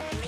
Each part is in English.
Yeah.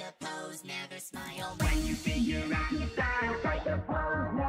a pose, never smile. When you figure out your style, a pose.